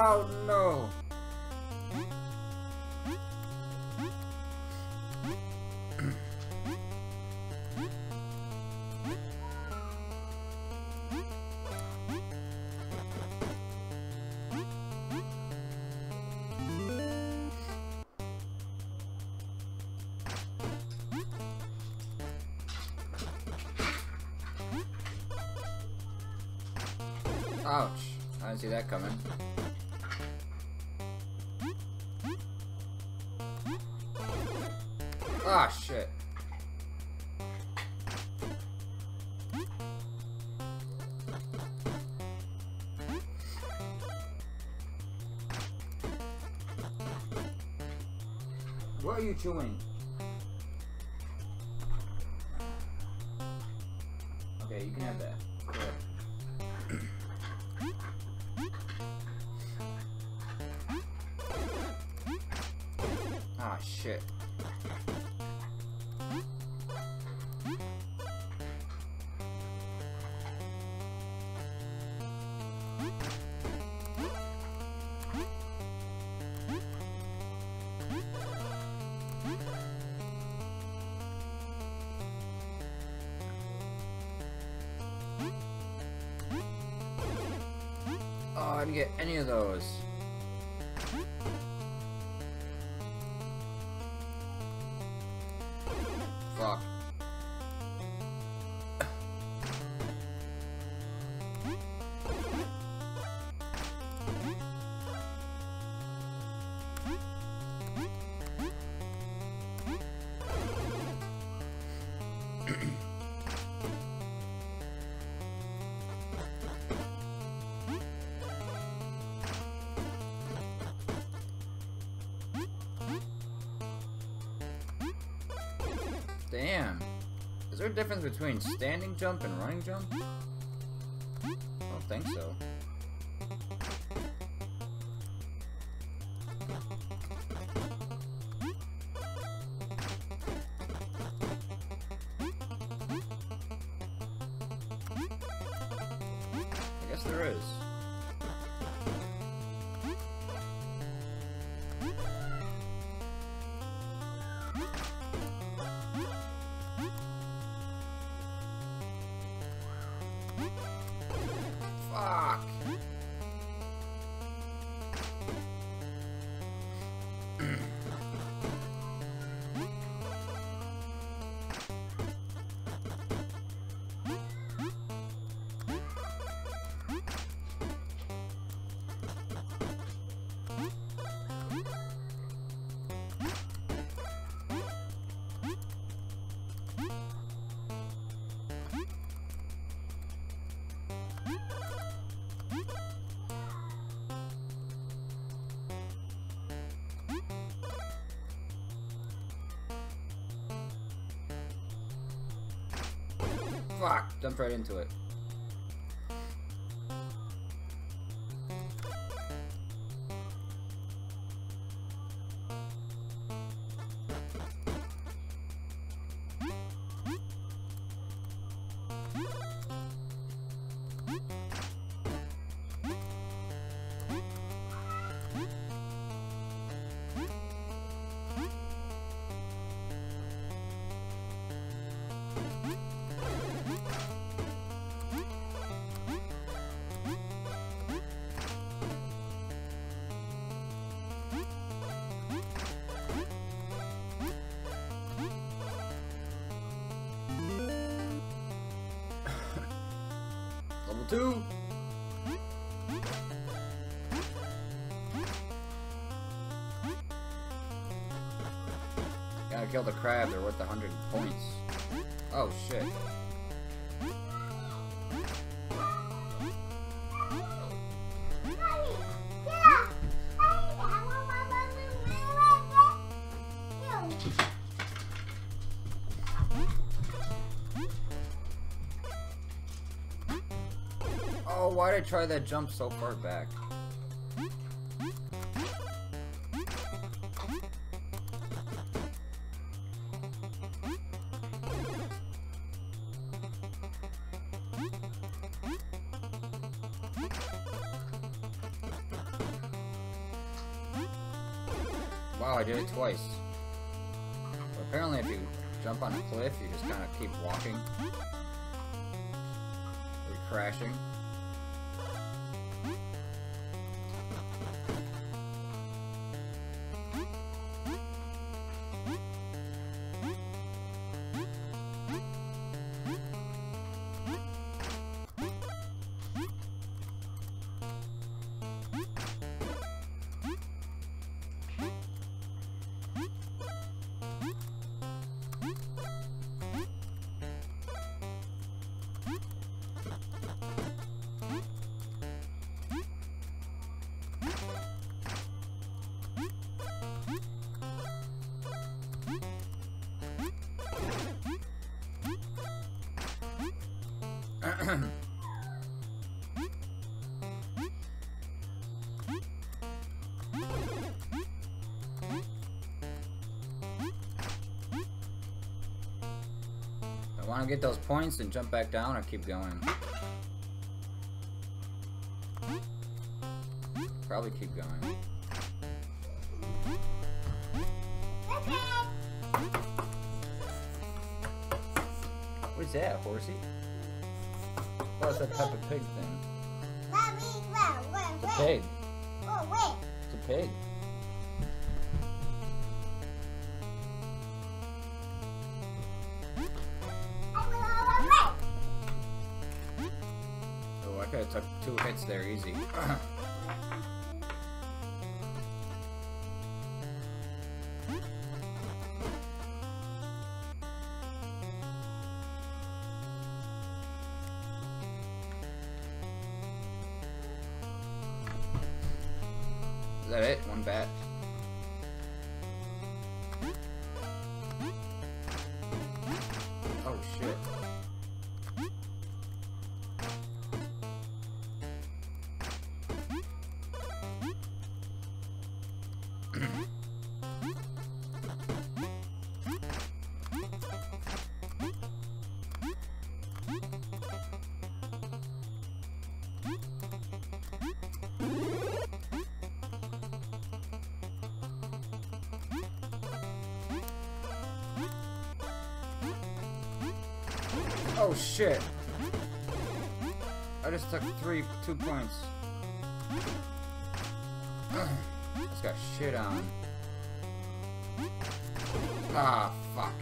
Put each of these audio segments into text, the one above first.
Oh no! Ouch. I didn't see that coming. Ah, shit. What are you chewing? Okay, you can have that. Ah, shit. Oh, get any of those. There difference between standing jump and running jump? Jumped right into it. Gotta kill the crab, they're worth a hundred points. Oh shit. I try that jump so far back? Wow, I did it twice. But apparently if you jump on a cliff, you just kind of keep walking. Or crashing. I want to get those points and jump back down or keep going. Probably keep going. What is that, horsey? Oh, it's that Peppa Pig thing. It's a pig. It's a pig. I took two hits there easy. Oh shit! I just took three, two points. just got shit on. Ah, fuck.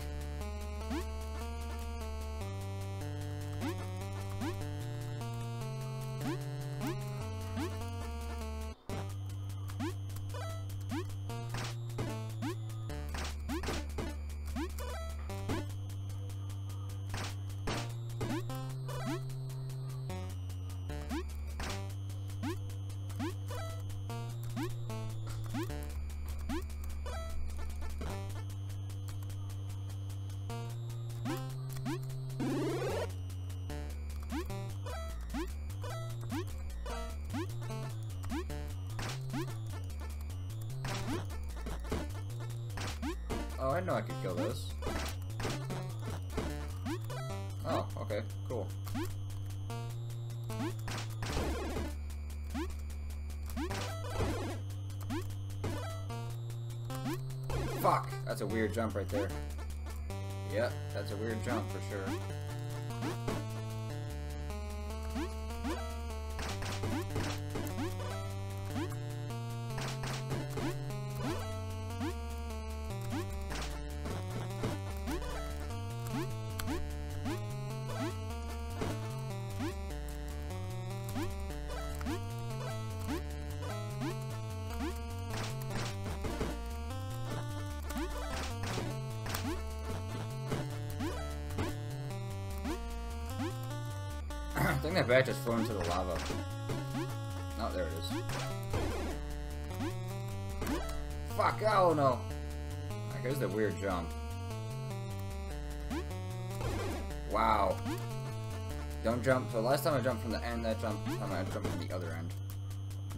I know I could kill this. Oh, okay, cool. Fuck! That's a weird jump right there. Yep, that's a weird jump for sure. That bat just flew into the lava. Oh, there it is. Fuck, oh no! Alright, here's the weird jump. Wow. Don't jump. So last time I jumped from the end, that jump time I jumped from the other end.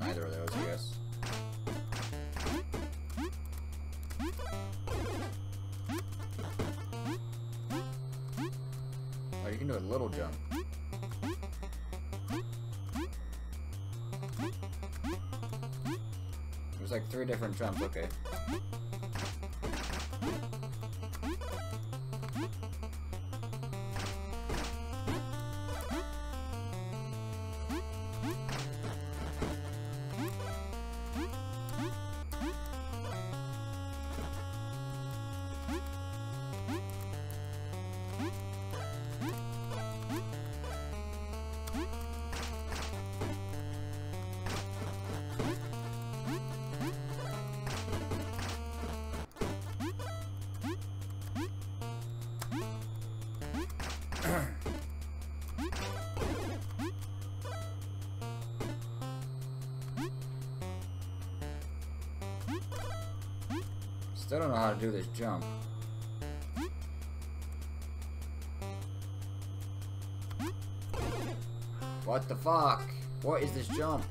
Neither of those, I guess. Oh, you can do a little jump. Like three different jumps, okay. Still don't know how to do this jump. What the fuck? What is this jump?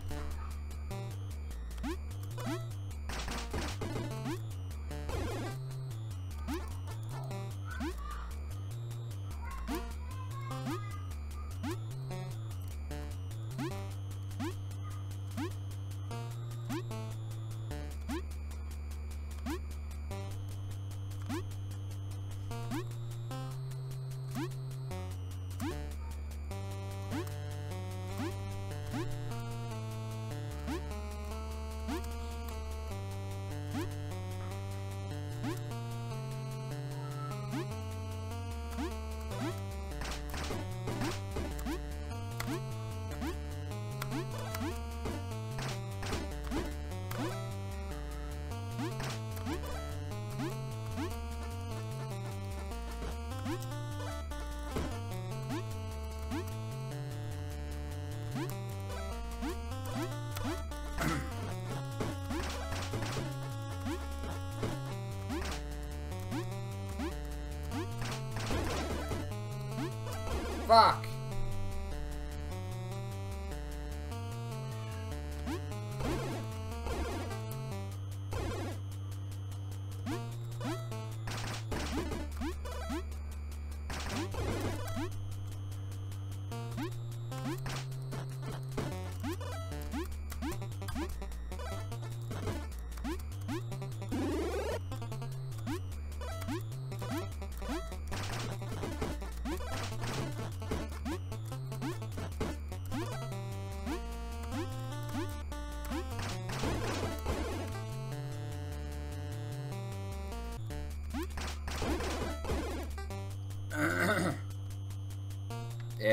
Fuck!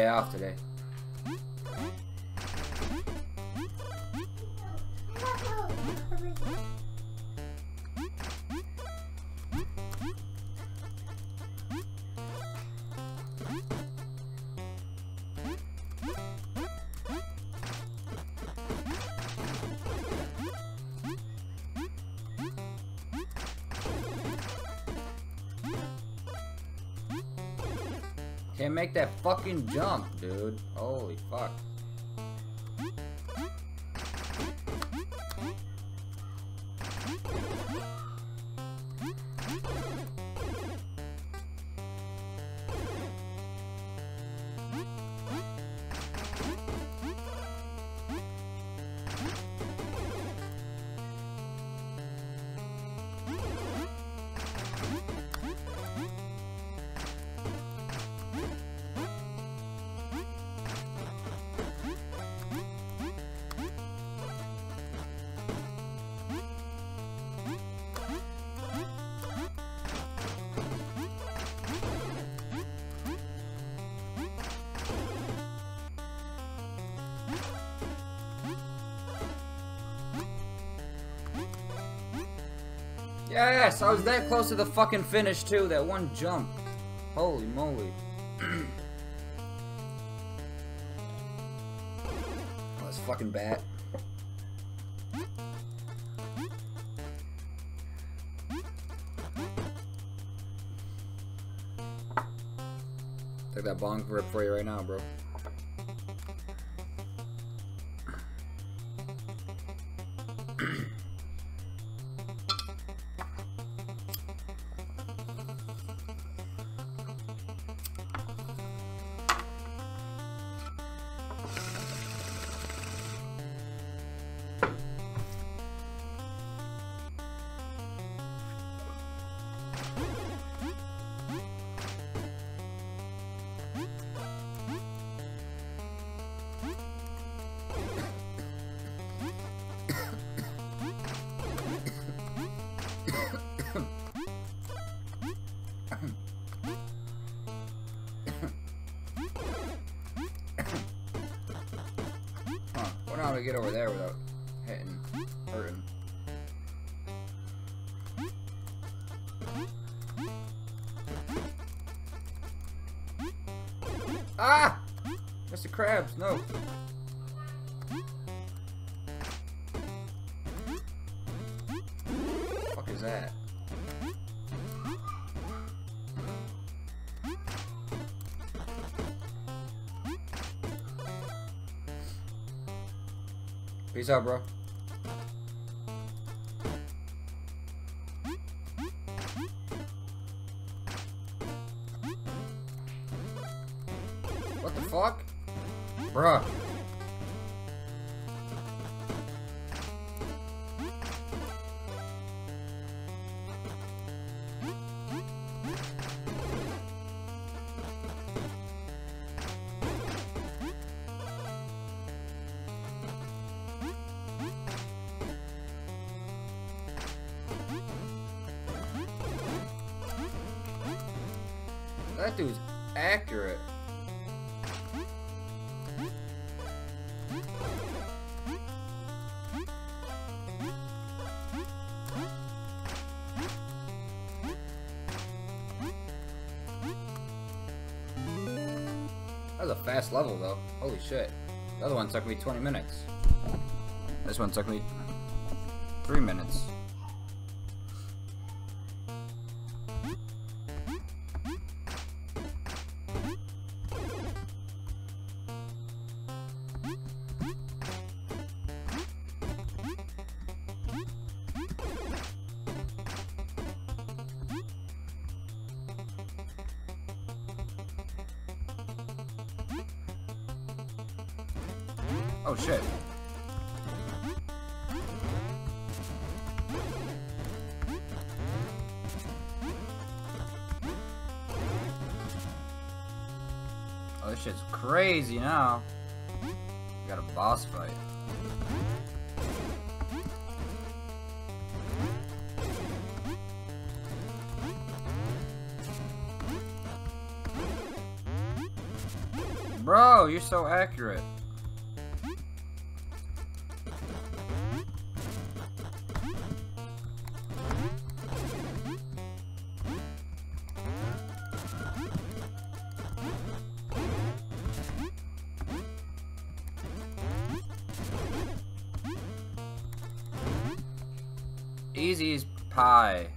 Yeah, off Can't make that fucking jump, dude. Holy fuck. Yes, I was that close to the fucking finish too, that one jump. Holy moly. oh, this fucking bat. Take that bong rip for you right now, bro. How to get over there without Peace out, bro. Fast level though. Holy shit. The other one took me 20 minutes. This one took me 3 minutes. Oh shit. Oh, this shit's crazy now. got a boss fight. Bro, you're so accurate. Easy as pie.